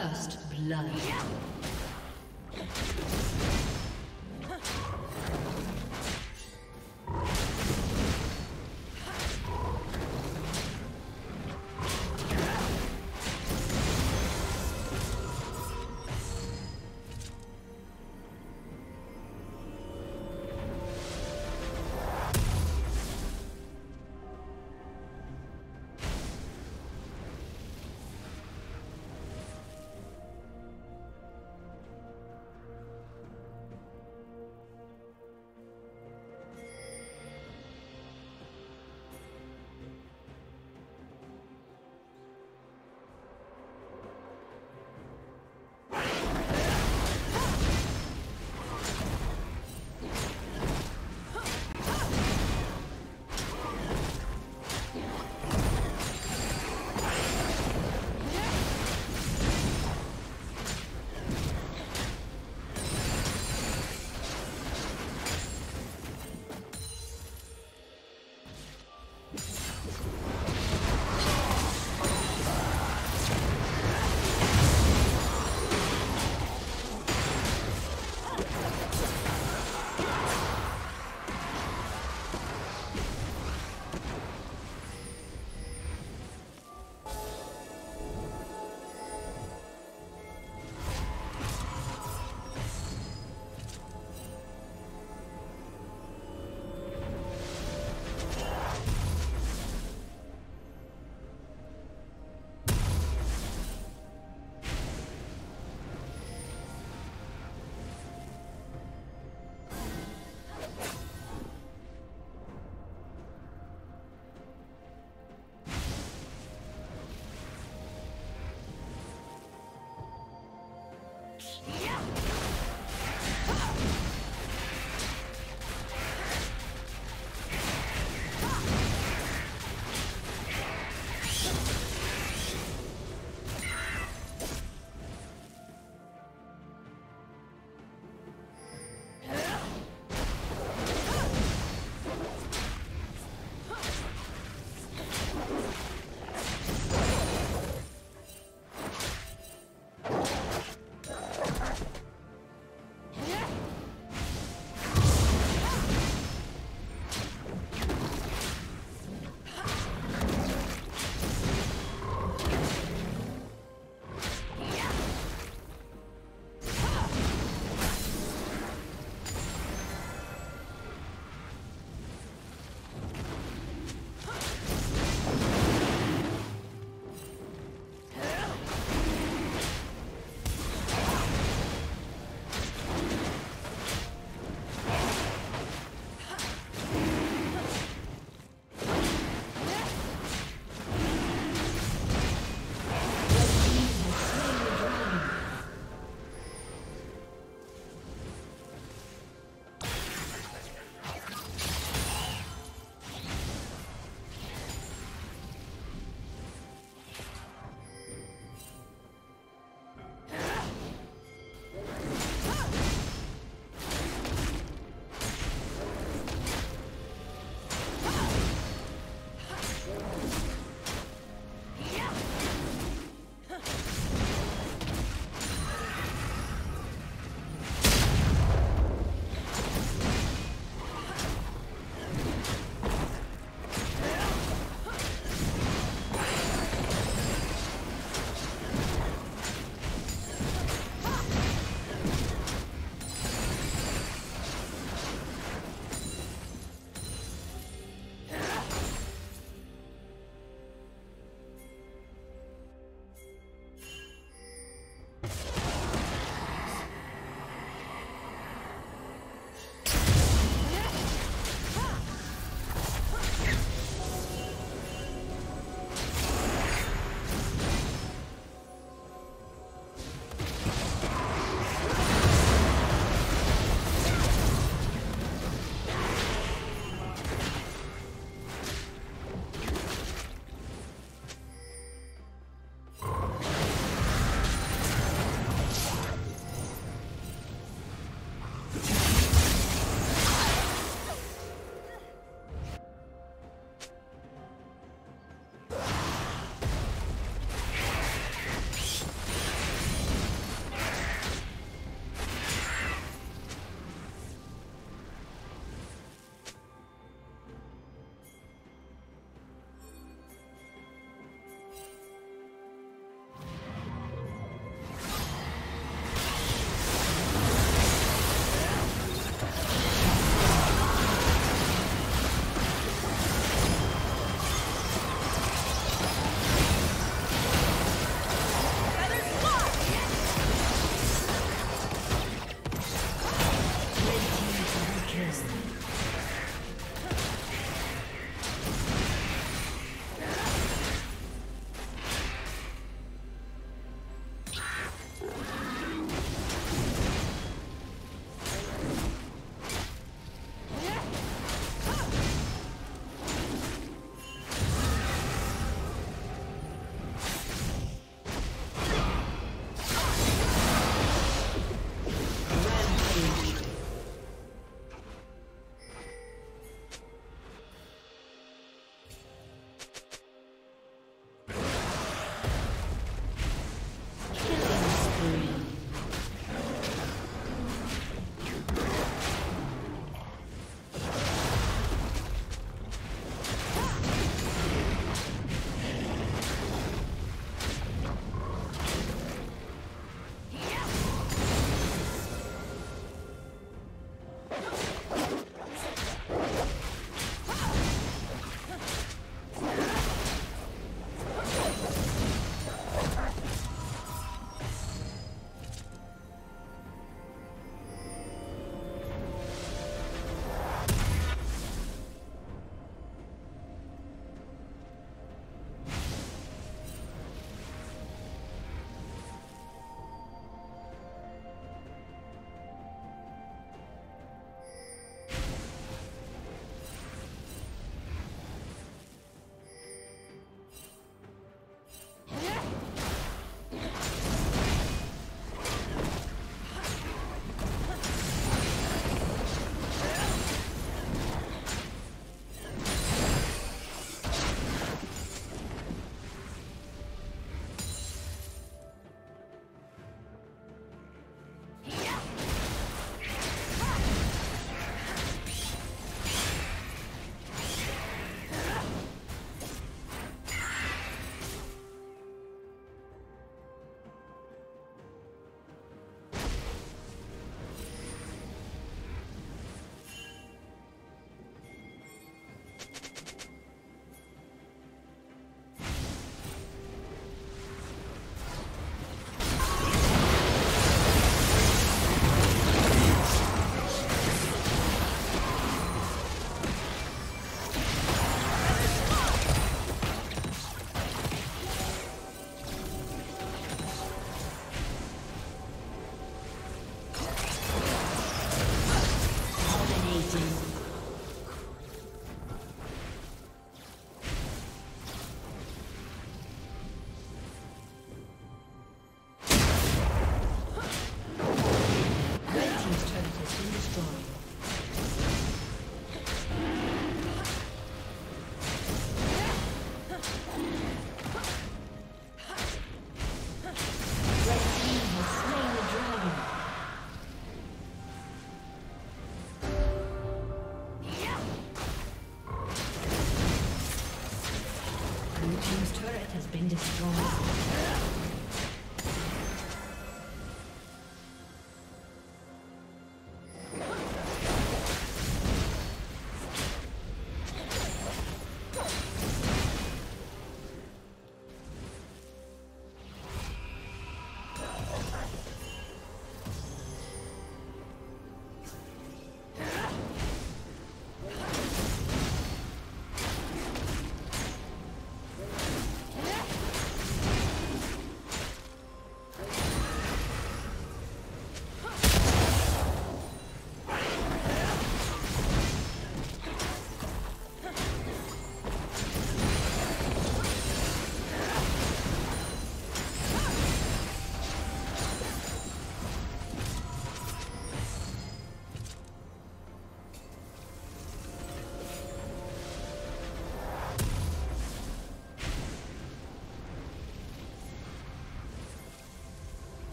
First blood.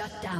Shut down.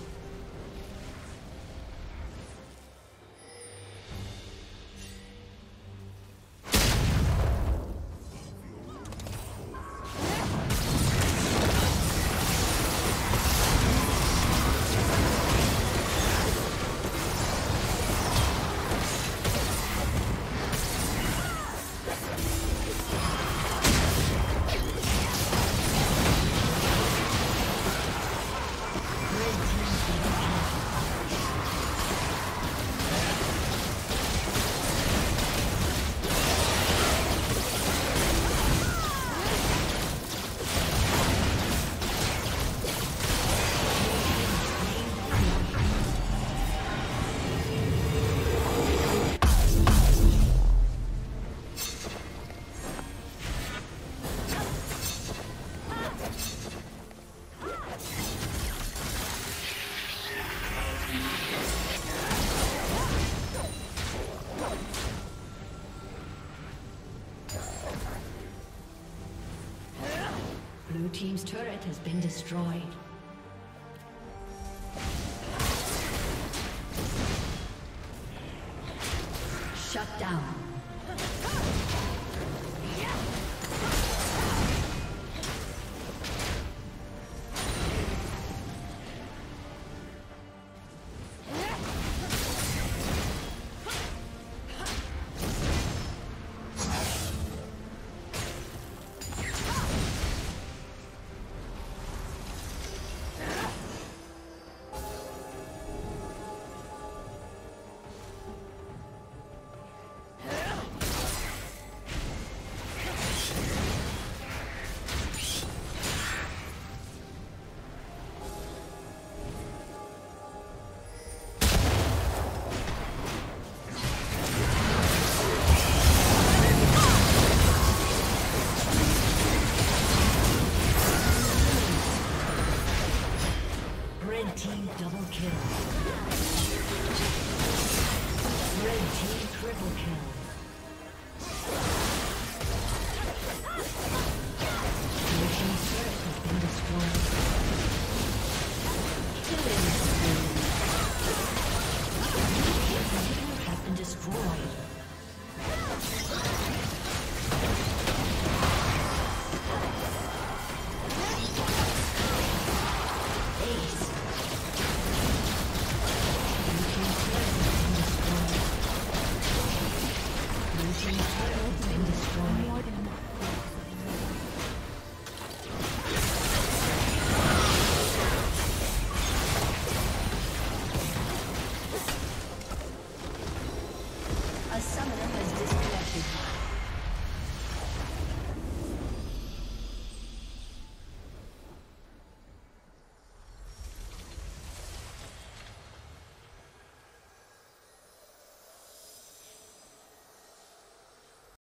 Has been destroyed.